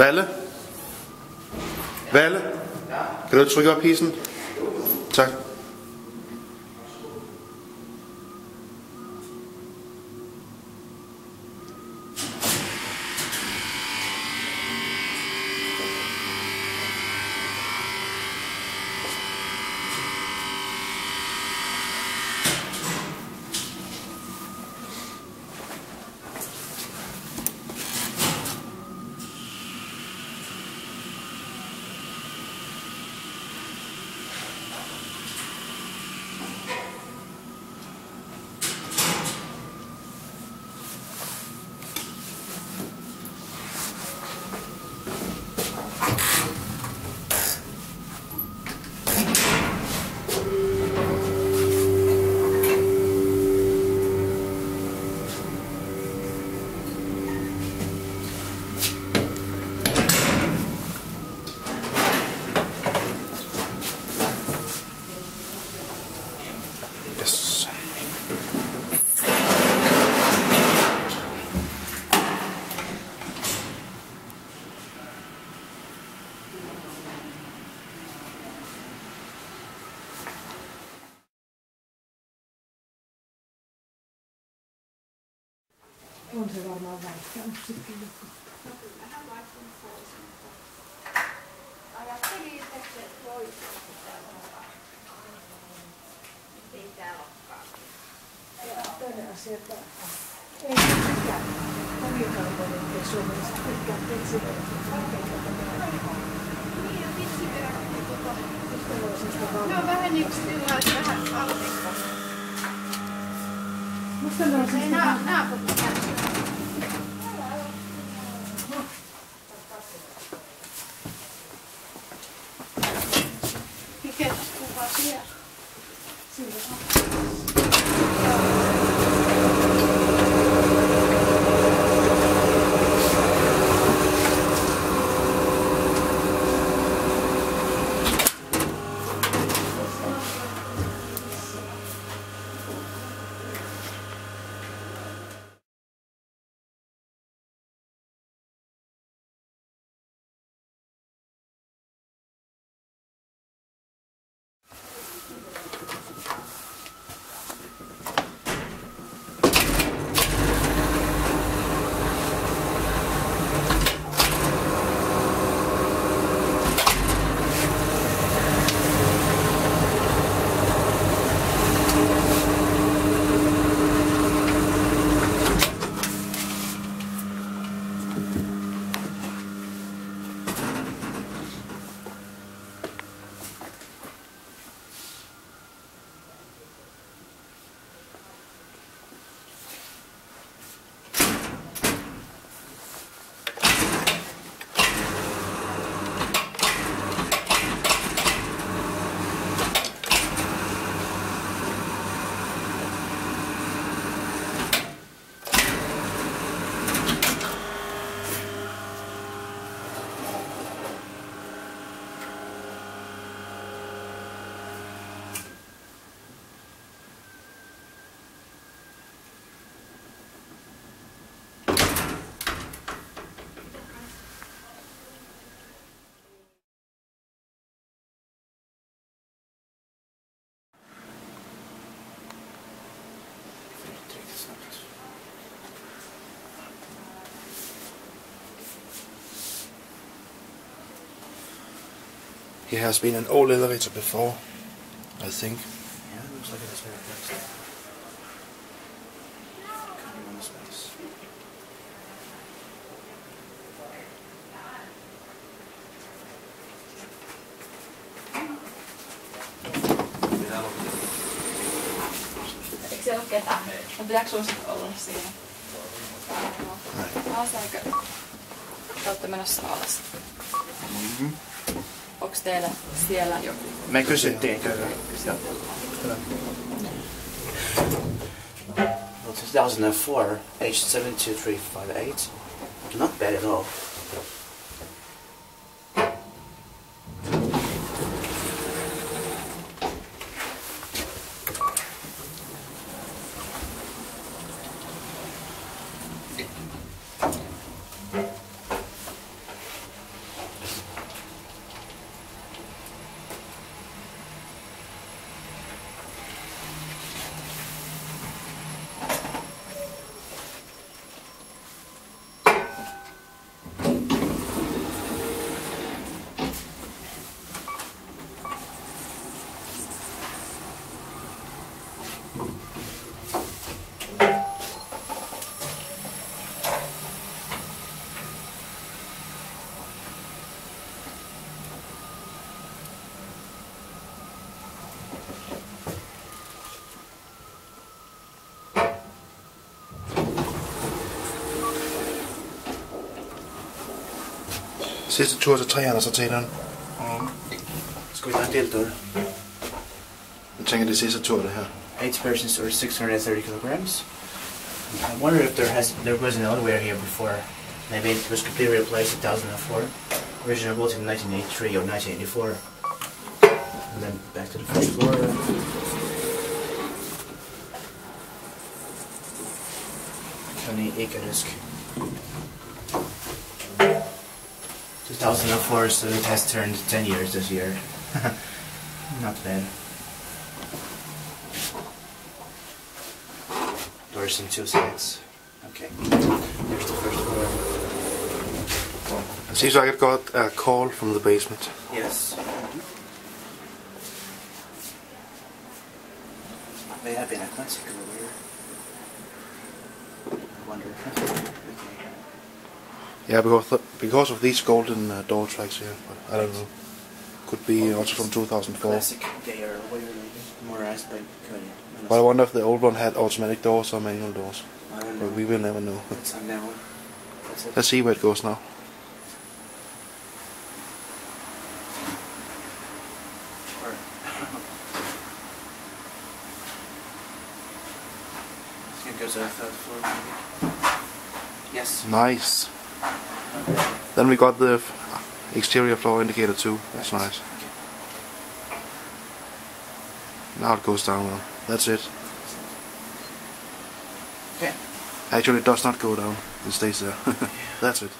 Valle? Valle? Kan du trykke op hissen? Tak. On se varmaan vaihtanut sitten joku. Ajattelin, että se voisi sitä olla. Ei täällä olekaan. Ja toinen asia, että ei se mikään omikaltainen, ettei suomalaiset pitkään tetsiverkot, se on vähän niin kuin sillä että vähän altikko. Mutta ne on siis... Nämä naapurit kärsivät. Mikä kuva siellä? Siinä on. He has been an old elevator before, I think. Yeah, it looks like it is very fast. Kind of on the space. Eikö siellä ole ketään? No pitääkö sun sitten olla siinä? Pääseekö? Te olette menossa alas. Mm-hmm. Onko teillä siellä joku? Me kysyttiin kyllä. Well, 2004, H 72358. Not bad at all. Sidste tur til træerne, så til den. Mm. Skal vi have en del dør? Jeg tænker, det er sidste tur, det her. Eight persons or 630 kilograms. I wonder if there has there was an elevator here before. Maybe it was completely replaced in 2004. Original built in 1983 or 1984. And then back to the first floor. County Ikarisk. 2004, so it has turned 10 years this year. Not bad. Doors in two sides. Okay. There's the first floor. It seems like it got a call from the basement. Yes. May have been a classic earlier. I wonder. if okay. Yeah, because because of these golden uh, door tracks here. But I don't know. Could be also from 2004. Classic gay elevator, maybe. More asked by Cody. But I wonder if the old one had automatic doors or manual doors. I don't know. But we will never know. It's unknown. That's it. Let's see where it goes now. It goes to the third floor, maybe. Yes. Nice. Then we got the exterior floor indicator too. That's nice. Now it goes down. Well. That's it. Okay. Actually, it does not go down. It stays there. That's it.